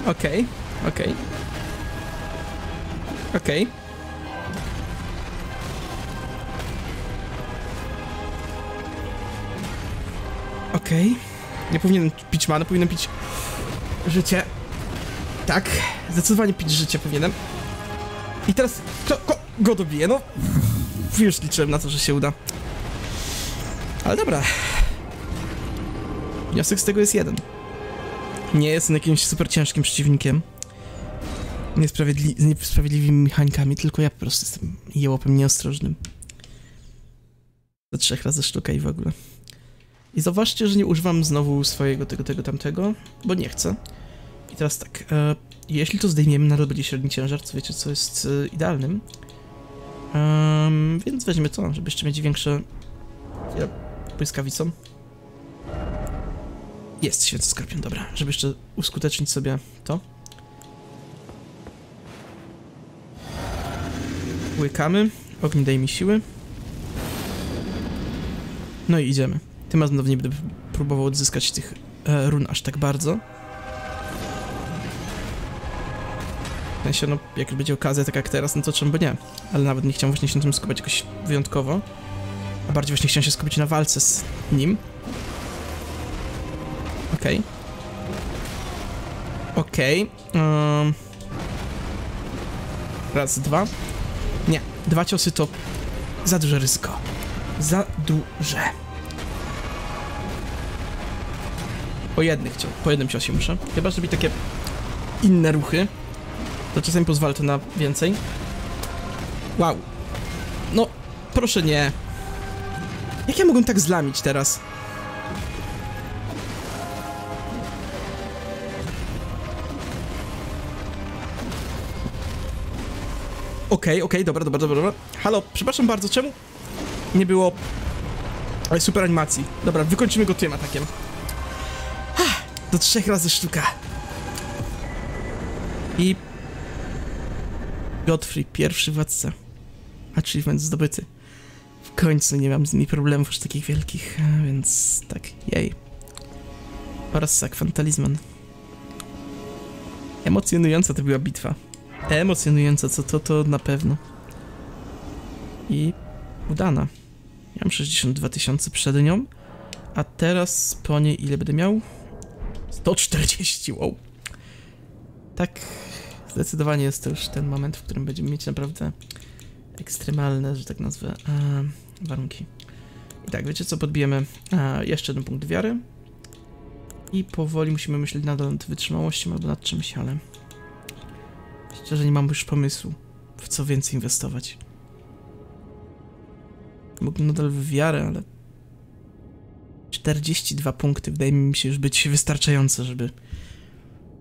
Okej, okay, okej. Okay. Okej. Okay. Okej. Okay. Nie powinienem pić mana, powinienem pić życie. Tak, zdecydowanie pić życie powinienem. I teraz kto, go dobiję, no. Już liczyłem na to, że się uda. Ale dobra. Wniosek z tego jest jeden. Nie jest jakimś super ciężkim przeciwnikiem. Niesprawiedli z niesprawiedliwymi mechanikami, tylko ja po prostu jestem jełopem nieostrożnym. Do trzech razy sztuka i w ogóle. I zauważcie, że nie używam znowu swojego tego, tego, tamtego, bo nie chcę. I teraz tak, e, jeśli to zdejmiemy, nadal będzie średni ciężar, co wiecie, co jest e, idealnym. Um, więc weźmy to, żeby jeszcze mieć większe... Ja, błyskawicą. Jest święty skorpion, dobra. Żeby jeszcze uskutecznić sobie to. Łykamy. Ogni daj mi siły. No i idziemy. Tym razem nie będę próbował odzyskać tych e, run aż tak bardzo. W sensie, no, jak będzie okazja, tak jak teraz, no to czemu by nie. Ale nawet nie chciałem właśnie się na tym skupiać jakoś wyjątkowo. A bardziej właśnie chciałem się skupić na walce z nim. Okej. Okay. Okej. Okay. Um. Raz, dwa. Nie, dwa ciosy to za duże ryzyko. Za duże. Po jednych cio po jednym ciosie muszę. Chyba, żeby takie inne ruchy. To czasami pozwala to na więcej. Wow. No, proszę nie. Jak ja mogłem tak zlamić teraz? Okej, okay, okej, okay, dobra, dobra, dobra, dobra. Halo, przepraszam bardzo, czemu nie było super animacji? Dobra, wykończymy go tym atakiem. Do trzech razy sztuka. I... Godfrey, pierwszy władca. Achievement zdobyty. W końcu nie mam z nimi problemów już takich wielkich, więc tak, jej. Oraz Sak Talizman. Emocjonująca to była bitwa emocjonująca, co to, to na pewno. I udana. Mam 62 tysiące przed nią, a teraz po niej ile będę miał? 140, wow. Tak, zdecydowanie jest to już ten moment, w którym będziemy mieć naprawdę ekstremalne, że tak nazwę, e, warunki. I tak, wiecie co, podbijemy e, jeszcze jeden punkt wiary i powoli musimy myśleć nadal nad wytrzymałością albo nad czymś, ale Szczerze nie mam już pomysłu, w co więcej inwestować. Mógłbym nadal w wiarę, ale 42 punkty wydaje mi się już być wystarczające, żeby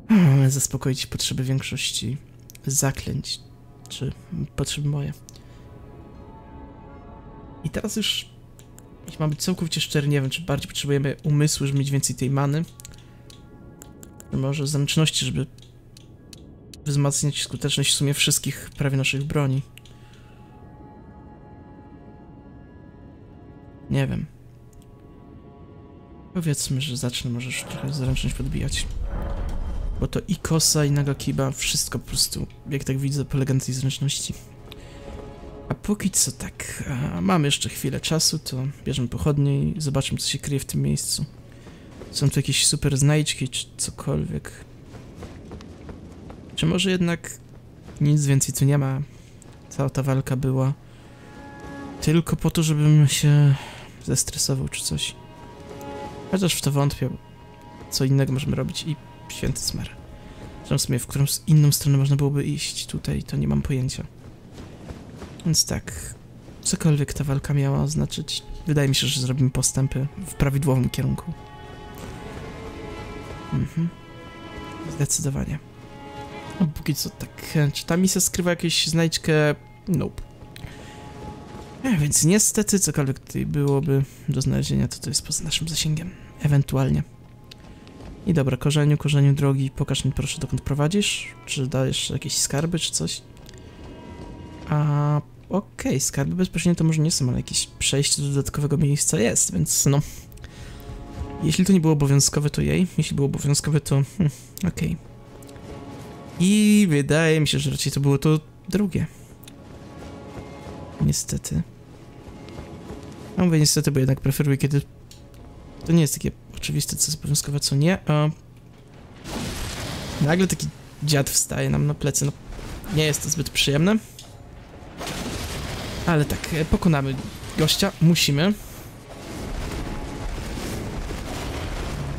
mm, zaspokoić potrzeby większości zaklęć, czy potrzeby moje. I teraz już, jeśli mam być całkowicie szczery, nie wiem, czy bardziej potrzebujemy umysłu, żeby mieć więcej tej many, może zręczności, żeby wzmacniać skuteczność w sumie wszystkich prawie naszych broni. Nie wiem. Powiedzmy, że zacznę może już trochę zręczność podbijać. Bo to i kosa, i nagakiba, wszystko po prostu, jak tak widzę, polega na tej zręczności. A póki co tak, mamy jeszcze chwilę czasu, to bierzemy pochodnie i zobaczymy, co się kryje w tym miejscu. Są tu jakieś super znajdźki, czy cokolwiek. Czy może jednak nic więcej tu nie ma? Cała ta walka była tylko po to, żebym się zestresował czy coś. Chociaż w to wątpię, co innego możemy robić i święty smer. Zresztą sobie, w którą inną stronę można byłoby iść tutaj, to nie mam pojęcia. Więc tak, cokolwiek ta walka miała oznaczyć, wydaje mi się, że zrobimy postępy w prawidłowym kierunku. Mhm. Zdecydowanie. A póki co tak, czy ta misja skrywa jakąś znajdźkę? Nope. E, więc niestety, cokolwiek tutaj byłoby do znalezienia, to to jest poza naszym zasięgiem. Ewentualnie. I dobra, korzeniu, korzeniu drogi, pokaż mi proszę dokąd prowadzisz. Czy dajesz jakieś skarby, czy coś? A okej, okay, skarby bezpośrednio to może nie są, ale jakieś przejście do dodatkowego miejsca jest, więc no... Jeśli to nie było obowiązkowe, to jej. Jeśli było obowiązkowe, to... Hmm, okej. Okay. I wydaje mi się, że raczej to było to drugie. Niestety. No mówię niestety, bo jednak preferuję, kiedy to nie jest takie oczywiste, co obowiązkowe, co nie, a nagle taki dziad wstaje nam na plecy, no nie jest to zbyt przyjemne. Ale tak, e, pokonamy gościa, musimy.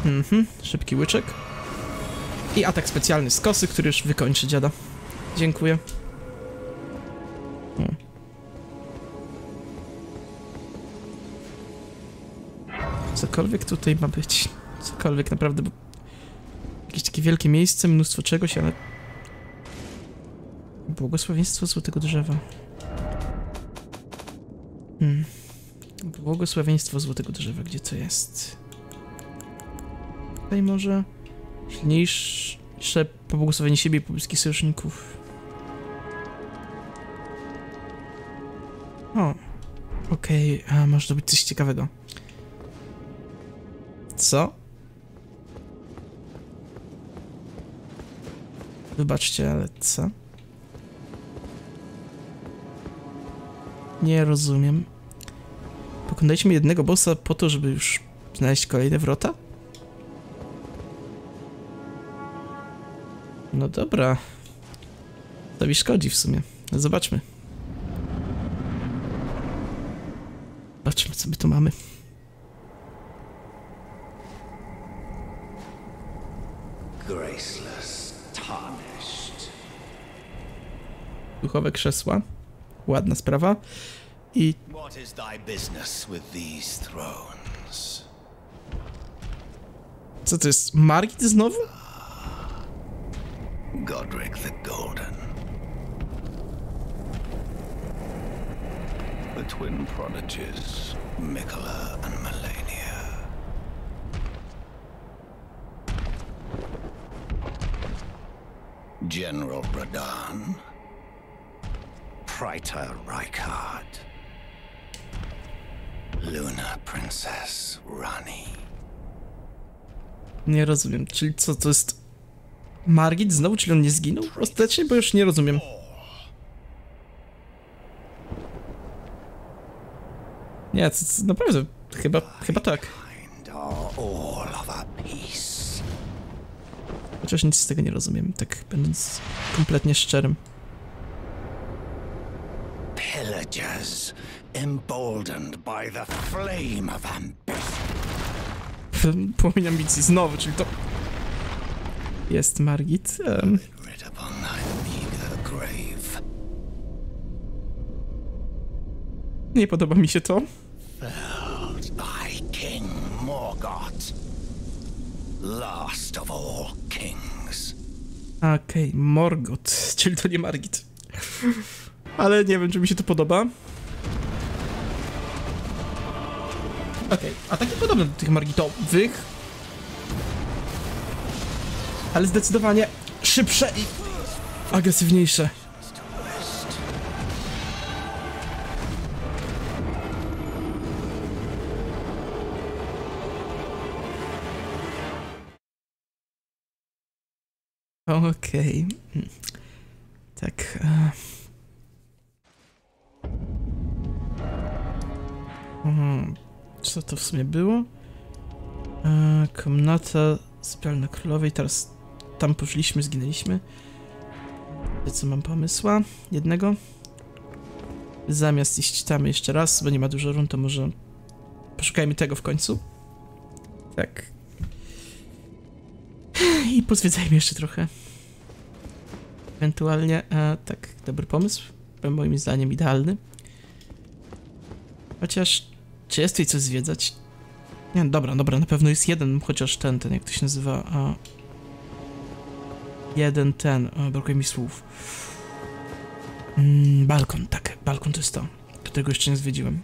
Mhm, szybki łyczek. I atak specjalny z kosy, który już wykończy dziada. Dziękuję. Hmm. Cokolwiek tutaj ma być. Cokolwiek naprawdę, bo... Jakieś takie wielkie miejsce, mnóstwo czegoś, ale... Błogosławieństwo Złotego Drzewa. Hmm. Błogosławieństwo Złotego Drzewa, gdzie to jest? Tutaj może... Silniejsze pobłogosławienie siebie i pobliskich sojuszników. O. Okej, okay, a może to być coś ciekawego. Co? Wybaczcie, ale co? Nie rozumiem. Pokonaliśmy jednego bossa po to, żeby już znaleźć kolejne wrota? No dobra. To mi szkodzi w sumie. Zobaczmy. Zobaczmy, co my tu mamy. Duchowe krzesła. Ładna sprawa. I... What is thy business with these thrones? Co to jest? Margit znowu? Godric the Golden. The twin prodigies, Mikola and Melania. General Bradan. Praetor Reichard. Luna Princess Rani. Nie rozumiem, czyli co to jest Margit znowu, czyli on nie zginął? Ostatecznie, bo już nie rozumiem. Nie, to, to naprawdę, chyba, chyba tak. Chociaż nic z tego nie rozumiem, tak będąc kompletnie szczerym. Pillagers, emboldened by the flame of ambition. Płomień ambicji znowu, czyli to jest Margit. Nie podoba mi się to. last of all kings. Okej, Morgot, czyli to nie Margit. Ale nie wiem, czy mi się to podoba. Okej, ataki podobne do tych Margitowych. Ale zdecydowanie szybsze i agresywniejsze. Okej. Mm. Tak. e. Mhm. Co to w sumie było? E, komnata sypialna królowej. Teraz tam poszliśmy, zginęliśmy. Co mam pomysła? Jednego? Zamiast iść tam jeszcze raz, bo nie ma dużo run, to może poszukajmy tego w końcu. Tak. I pozwiedzajmy jeszcze trochę. Ewentualnie, e, tak, dobry pomysł. Moim zdaniem idealny. Chociaż, czy jest tutaj coś zwiedzać? Nie, dobra, dobra, na pewno jest jeden, chociaż ten, ten, jak to się nazywa, a... Jeden ten, o, brakuje mi słów. Mm, balkon, tak, balkon to jest to, którego jeszcze nie zwiedziłem.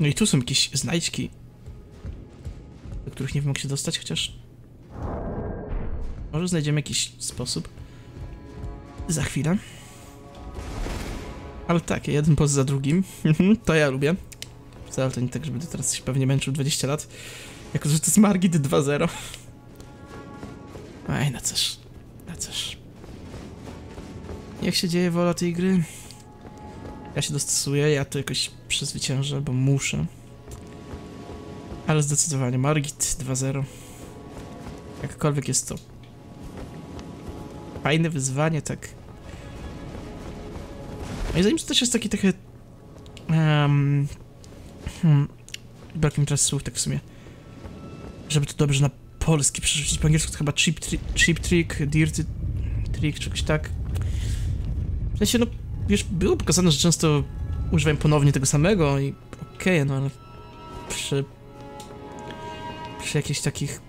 No i tu są jakieś znajdźki, do których nie wiem jak się dostać, chociaż... Może znajdziemy jakiś sposób. Za chwilę. Ale tak, jeden post za drugim. to ja lubię. Wcale to nie tak, żeby teraz się pewnie męczył 20 lat. Jako, że to jest Margit 2.0. Ej, na coś. Na coś. Jak się dzieje wola tej gry? Ja się dostosuję, ja to jakoś przezwyciężę, bo muszę. Ale zdecydowanie Margit 2.0. Jakkolwiek jest to fajne wyzwanie, tak. Moim zdaniem to też jest taki trochę... Um, hmm, brak mi teraz słów, tak w sumie. Żeby to dobrze na polski przerzucić, po angielsku to chyba cheap, tri cheap trick, dirty trick, czegoś tak. W sensie, no, wiesz, było pokazane, że często używają ponownie tego samego i okej, okay, no ale przy... przy jakichś takich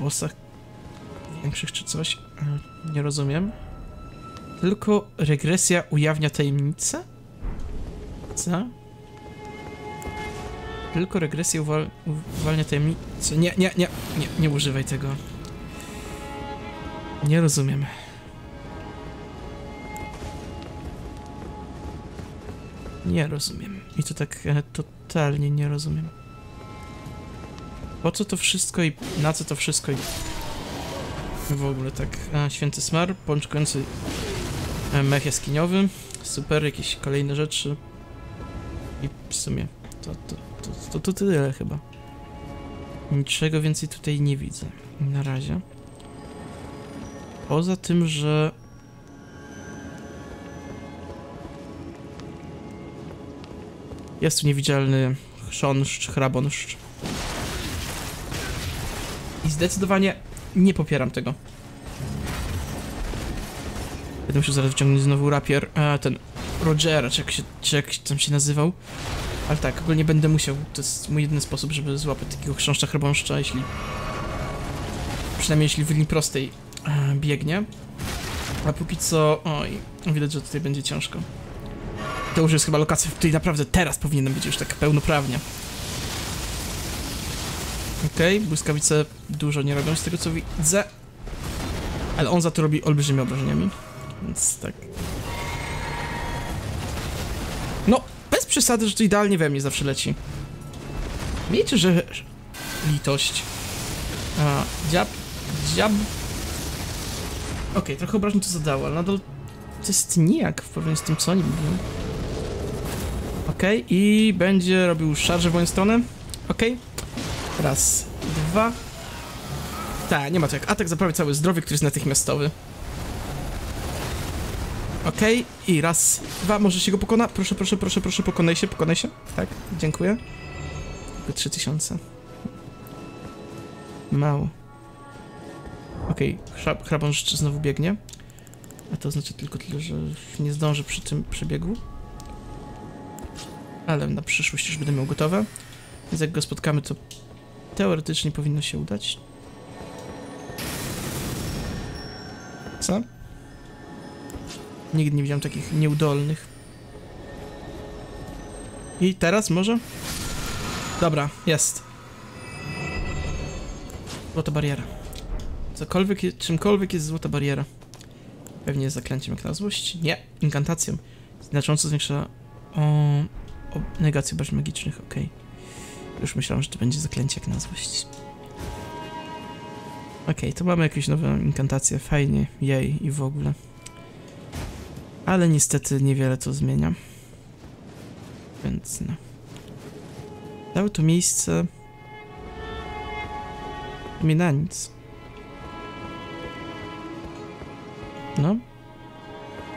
bossach większych czy coś, e, nie rozumiem. Tylko regresja ujawnia tajemnicę? Co? Tylko regresja uwal uwalnia tajemnicę. Nie, nie, nie, nie, nie używaj tego. Nie rozumiem. Nie rozumiem. I to tak e, totalnie nie rozumiem. Po co to wszystko i na co to wszystko i w ogóle tak. A, święty smar, pączkujący e, mech jaskiniowy. Super, jakieś kolejne rzeczy. I w sumie to, to, to, to, to tyle chyba. Niczego więcej tutaj nie widzę. Na razie. Poza tym, że... Jest tu niewidzialny chrząszcz, hrabonszcz. I zdecydowanie nie popieram tego. Będę musiał zaraz wyciągnąć znowu rapier, a ten Rogera, czy jak, się, czy jak tam się nazywał. Ale tak, ogólnie będę musiał, to jest mój jedyny sposób, żeby złapać takiego chrząszcza chrobąszcza, jeśli... Przynajmniej jeśli w linii prostej e, biegnie. A póki co, oj, widać, że tutaj będzie ciężko. To już jest chyba lokacja, w której naprawdę teraz powinienem być już tak pełnoprawnie. Okej, okay, błyskawice dużo nie robią z tego co widzę. Ale on za to robi olbrzymie obrażeniami. Więc tak. No, bez przesady, że to idealnie we mnie zawsze leci. Wiecie, że... Litość. A, dziab... Dziab... Okej, okay, trochę obrażeń to zadało, ale nadal... To jest nijak w porównaniu z tym, co oni mówią. Okej, okay, i będzie robił szarże w moją stronę. Okej. Okay. Raz, dwa. Tak, nie ma to jak atak zaprawia całe zdrowie, który jest natychmiastowy. Okej, okay. i raz, dwa, może się go pokona? Proszę, proszę, proszę, proszę, pokonaj się, pokonaj się. Tak, dziękuję. Tylko 3000. Mało. Okej, okay. hrabon jeszcze znowu biegnie. A to znaczy tylko tyle, że nie zdążę przy tym przebiegu. Ale na przyszłość już będę miał gotowe. Więc jak go spotkamy, to teoretycznie powinno się udać. Co? Nigdy nie widziałem takich nieudolnych. I teraz może? Dobra, jest. Złota bariera. Cokolwiek, czymkolwiek jest złota bariera. Pewnie jest zaklęciem jak na złość. Nie, inkantacją. Znacząco zwiększa o, o negację obrażeń magicznych, okej. Już myślałem, że to będzie zaklęcie jak na złość. Okej, to mamy jakieś nowe inkantacje, fajnie, jej i w ogóle. Ale niestety niewiele to zmienia. Więc no. Dało to miejsce... mi na nic. No.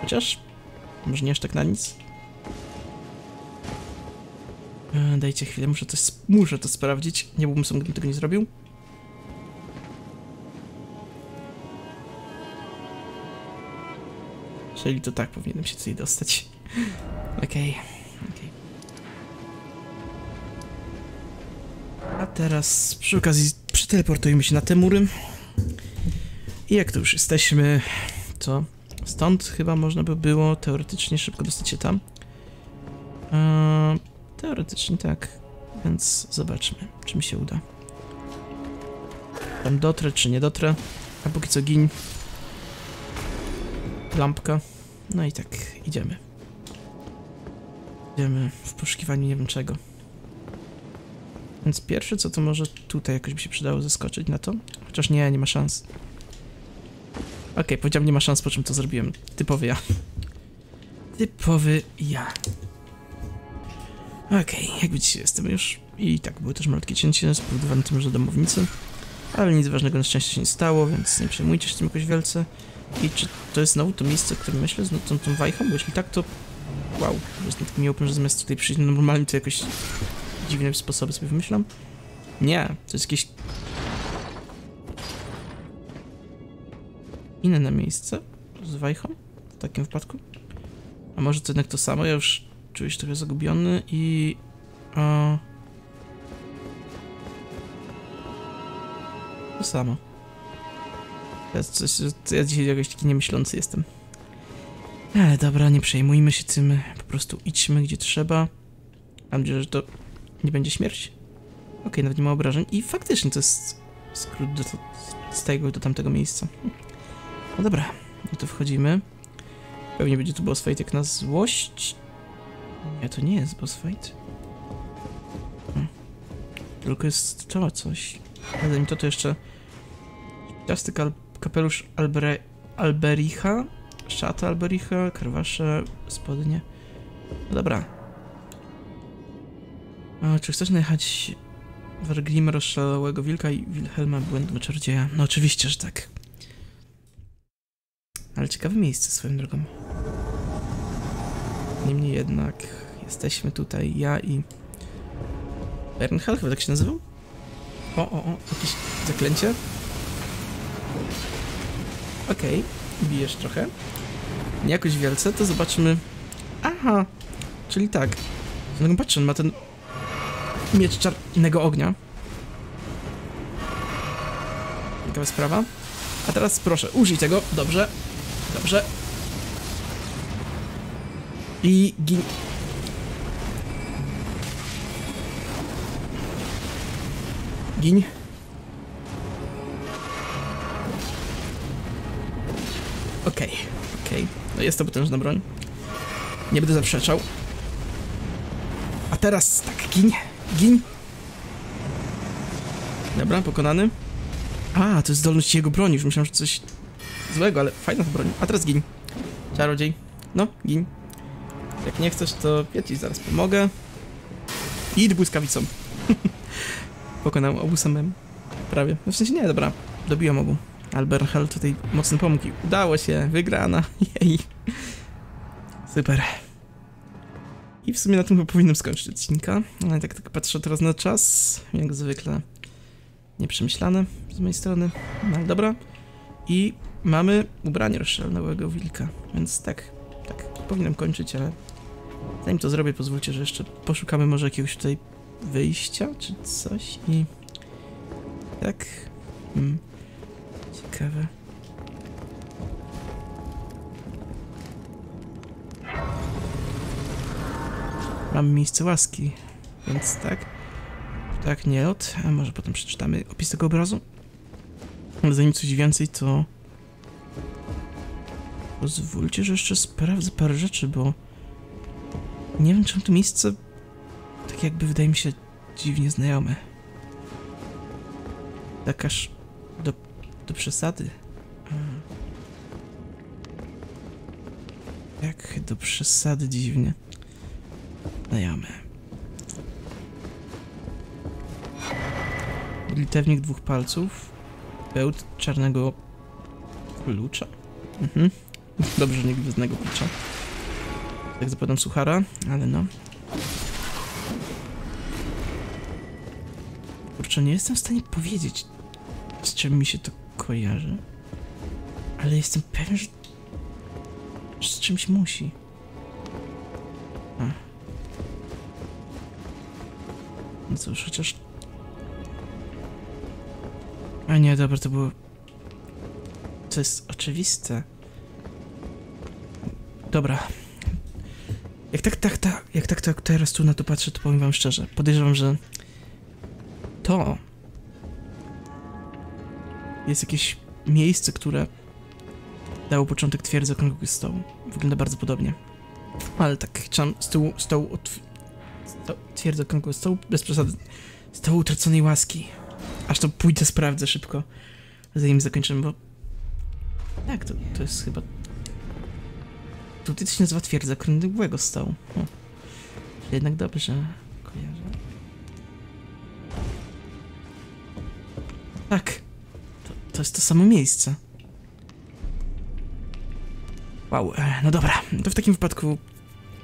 Chociaż... Może nie aż tak na nic. E, Dajcie chwilę, muszę sp- muszę to sprawdzić. Nie byłbym sam, gdybym tego nie zrobił. Czyli to tak powinienem się tutaj dostać. Okej, okej. A teraz przy okazji przeteleportujemy się na te mury. I jak tu już jesteśmy, to stąd chyba można by było teoretycznie szybko dostać się tam. Eee, teoretycznie tak, więc zobaczmy, czy mi się uda. Tam dotrę, czy nie dotrę. A póki co gin. Lampka. No i tak, idziemy. Idziemy w poszukiwaniu nie wiem czego. Więc pierwsze co to może tutaj jakoś by się przydało zaskoczyć na to. Chociaż nie, nie ma szans. Okej, powiedziałem nie ma szans, po czym to zrobiłem. Typowy ja. Typowy ja. Okej, jak widzicie jestem już. I tak, było też malutkie cięcie spowodowane tym, że domownicy. Ale nic ważnego na szczęście się nie stało, więc nie przejmujcie się tym jakoś wielce. I czy to jest znowu to miejsce, o którym myślę, z tą, tą wajchą? Bo jeśli tak, to wow, jestem takim miłym, że zamiast tutaj przyjść normalnie, to jakoś dziwne sposoby sobie wymyślam. Nie, to jest jakieś inne miejsce z wajchą w takim wypadku. A może to jednak to samo? Ja już czuję się trochę zagubiony i... O... To samo. Ja, coś, ja dzisiaj jakoś taki niemyślący jestem. Ale dobra, nie przejmujmy się tym. Po prostu idźmy gdzie trzeba. Mam nadzieję, że to nie będzie śmierć. Okej, nawet nie ma obrażeń. I faktycznie to jest skrót do, z tego do tamtego miejsca. No dobra, no to wchodzimy. Pewnie będzie tu boss fight jak na złość. Nie, to nie jest boss fight. Hmm. Tylko jest to coś. Ale zanim to, to jeszcze... Kal kapelusz Albre Albericha, szata Albericha, karwasze, spodnie. No dobra. A, czy chcesz najechać Wargrima, rozszalałego wilka i Wilhelma, błędnego czarodzieja? No oczywiście, że tak. Ale ciekawe miejsce swoją drogą. Niemniej jednak jesteśmy tutaj, ja i Bernhal, chyba tak się nazywał? O, o, o, jakieś zaklęcie? Okej, bijesz trochę. Nie jakoś wielce, to zobaczymy. Aha, czyli tak. No patrzę, on ma ten miecz czarnego ognia. Ciekawa sprawa. A teraz proszę, użyj tego. Dobrze. Dobrze. I gin... Gin. Jest to potężna broń. Nie będę zaprzeczał. A teraz tak, gin, gin. Dobra, pokonany. A, to jest zdolność jego broni, już myślałem, że coś złego, ale fajna ta broń. A teraz gin. Czarodziej. No, gin. Jak nie chcesz, to ja ci zaraz pomogę. Idź błyskawicą. Pokonał obu samym. Prawie. No w sensie nie, dobra. Dobiłem obu. Albert Hell tutaj mocno pomógł. Udało się, wygrana. Jej. Super. I w sumie na tym powinienem skończyć odcinka. Ale tak, tak patrzę teraz na czas. Jak zwykle nieprzemyślane z mojej strony. No ale dobra. I mamy ubranie rozstrzelnałego wilka. Więc tak, tak, powinienem kończyć, ale zanim to zrobię, pozwólcie, że jeszcze poszukamy może jakiegoś tutaj wyjścia czy coś i Tak? Hmm. Ciekawe. Mam miejsce łaski, więc tak. Tak, nie od. A może potem przeczytamy opis tego obrazu? Ale zanim coś więcej, to... Pozwólcie, że jeszcze sprawdzę parę rzeczy, bo... Nie wiem, czemu to miejsce... Tak jakby wydaje mi się dziwnie znajome. Tak aż... Do, przesady. Mm. Jak do przesady dziwnie. Znajome. Litewnik dwóch palców. Bełt czarnego klucza. Mhm. Dobrze, że nie gwiezdnego klucza. Tak zapadam suchara, ale no. Kurczę, nie jestem w stanie powiedzieć, z czym mi się to kojarzy. Ale jestem pewien, że z czymś musi. A. No cóż, chociaż... A nie, dobra, to było... To jest oczywiste. Dobra. Jak tak, tak, tak, jak tak, tak teraz tu na to patrzę, to powiem wam szczerze. Podejrzewam, że to jest jakieś miejsce, które dało początek twierdzy okrągłego stołu. Wygląda bardzo podobnie. Ale tak, chciałem z tyłu stołu sto... twierdzy okrągłego stołu, bez przesady, stołu utraconej łaski. Aż to pójdę, sprawdzę szybko, zanim zakończymy, bo... Tak, to, to jest chyba... Tutaj to się nazywa twierdza okrągłego stołu. O. Jednak dobrze kojarzę. Jest to samo miejsce. Wow, e, no dobra, to w takim wypadku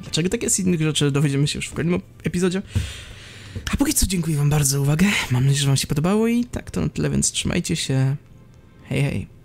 dlaczego tak jest innych rzeczy dowiedziemy się już w kolejnym epizodzie. A póki co dziękuję wam bardzo za uwagę, mam nadzieję, że wam się podobało i tak to na tyle, więc trzymajcie się. Hej, hej.